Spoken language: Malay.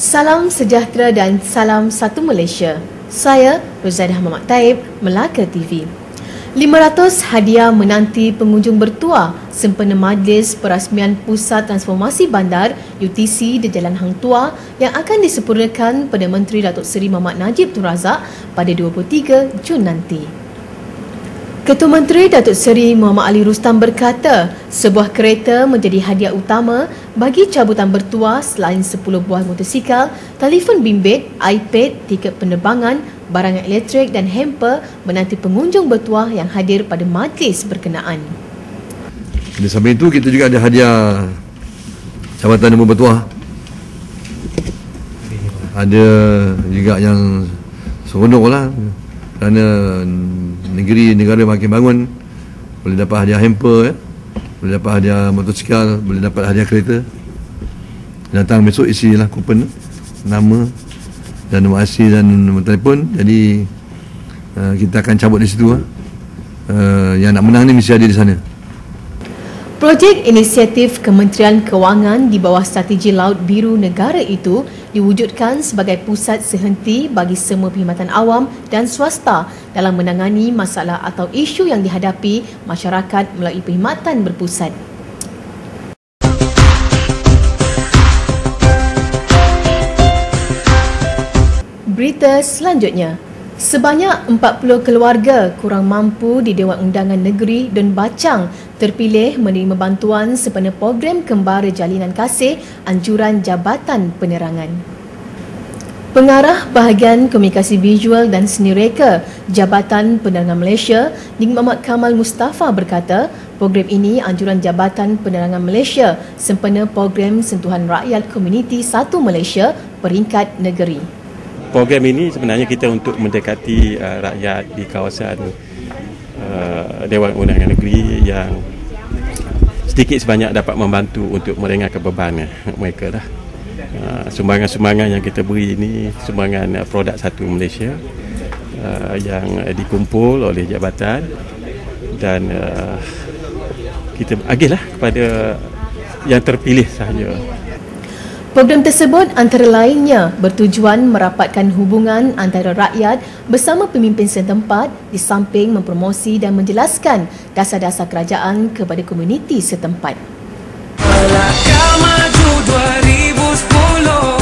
Salam sejahtera dan salam satu Malaysia. Saya Rozaidah Muhammad Taib, Melaka TV. 500 hadiah menanti pengunjung bertuah sempena majlis perasmian Pusat Transformasi Bandar UTC di Jalan Hang Tuah yang akan disempurnakan pada Menteri Datuk Seri Muhammad Najib Tun Razak pada 23 Jun nanti. Ketua Menteri Datuk Seri Muhammad Ali Rustam berkata, sebuah kereta menjadi hadiah utama bagi cabutan bertuah selain 10 buah motosikal, telefon bimbit, iPad, tiket penerbangan, barangan elektrik dan hamper menanti pengunjung bertuah yang hadir pada majlis berkenaan. Di samping itu kita juga ada hadiah jabatan nombor bertuah. Ada juga yang seronok lah kerana negeri negara makin bangun boleh dapat hadiah hamper ya. boleh dapat hadiah motosikal boleh dapat hadiah kereta. Datang besok isilah kupon nama dan nombor asli dan nombor telefon. Jadi uh, kita akan cabut di situ uh, yang nak menang ni mesti ada di sana Projek inisiatif Kementerian Kewangan di bawah Strategi Laut Biru Negara itu diwujudkan sebagai pusat sehenti bagi semua perkhidmatan awam dan swasta dalam menangani masalah atau isu yang dihadapi masyarakat melalui perkhidmatan berpusat. Berita selanjutnya. Sebanyak 40 keluarga kurang mampu di Dewan Undangan Negeri dan Bacang terpilih menerima bantuan sempena program Kembara Jalinan Kasih Anjuran Jabatan Penerangan. Pengarah Bahagian Komunikasi Visual dan Seni Reka Jabatan Penerangan Malaysia, Ning Muhammad Kamal Mustafa berkata, program ini Anjuran Jabatan Penerangan Malaysia sempena program Sentuhan Rakyat Komuniti Satu Malaysia peringkat negeri program ini sebenarnya kita untuk mendekati uh, rakyat di kawasan uh, Dewan Undangan Negeri yang sedikit sebanyak dapat membantu untuk meringankan beban uh, mereka lah. Uh, sumbangan-sumbangan yang kita beri ini sumbangan produk satu Malaysia yang dikumpul oleh jabatan dan kita agihlah kepada yang terpilih sahaja Program tersebut antara lainnya bertujuan merapatkan hubungan antara rakyat bersama pemimpin setempat di samping mempromosi dan menjelaskan dasar-dasar kerajaan kepada komuniti setempat. Melaka maju 2010